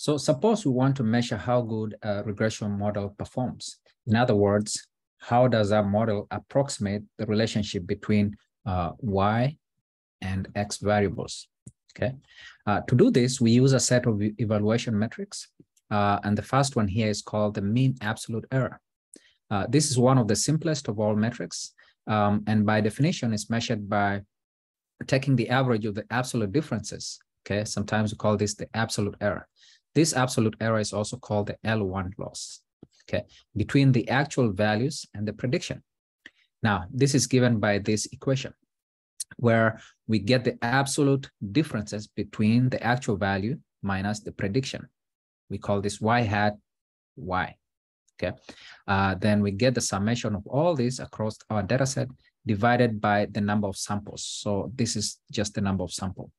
So suppose we want to measure how good a regression model performs. In other words, how does our model approximate the relationship between uh, y and x variables? Okay. Uh, to do this, we use a set of evaluation metrics. Uh, and the first one here is called the mean absolute error. Uh, this is one of the simplest of all metrics. Um, and by definition, it's measured by taking the average of the absolute differences. Okay, sometimes we call this the absolute error. This absolute error is also called the L1 loss, okay, between the actual values and the prediction. Now, this is given by this equation where we get the absolute differences between the actual value minus the prediction. We call this y hat y. Okay. Uh, then we get the summation of all these across our data set divided by the number of samples. So this is just the number of sample.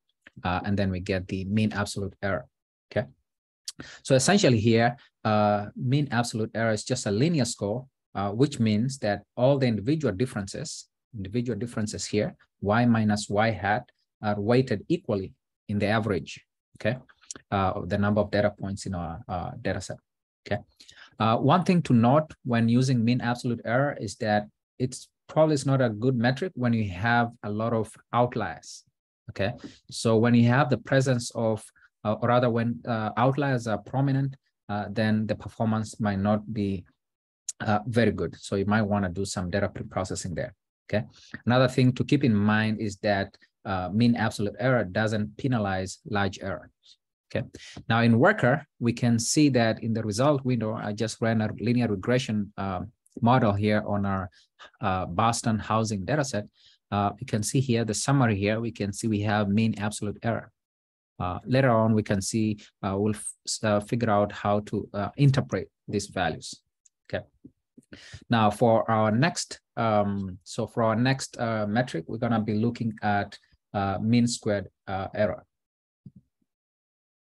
Uh, and then we get the mean absolute error. Okay. So essentially here, uh, mean absolute error is just a linear score, uh, which means that all the individual differences, individual differences here, y minus y hat, are weighted equally in the average, okay, uh, the number of data points in our uh, data set, okay. Uh, one thing to note when using mean absolute error is that it's probably is not a good metric when you have a lot of outliers, okay. So when you have the presence of or rather when uh, outliers are prominent, uh, then the performance might not be uh, very good. So you might want to do some data pre-processing there. Okay. Another thing to keep in mind is that uh, mean absolute error doesn't penalize large errors. Okay. Now in Weka, we can see that in the result window, I just ran a linear regression uh, model here on our Boston housing dataset. Uh, you can see here the summary here. We can see we have mean absolute error. Uh, later on, we can see, uh, we'll uh, figure out how to interpret these values. Okay. Now for our next, um, so for our next metric, we're gonna be looking at mean squared error.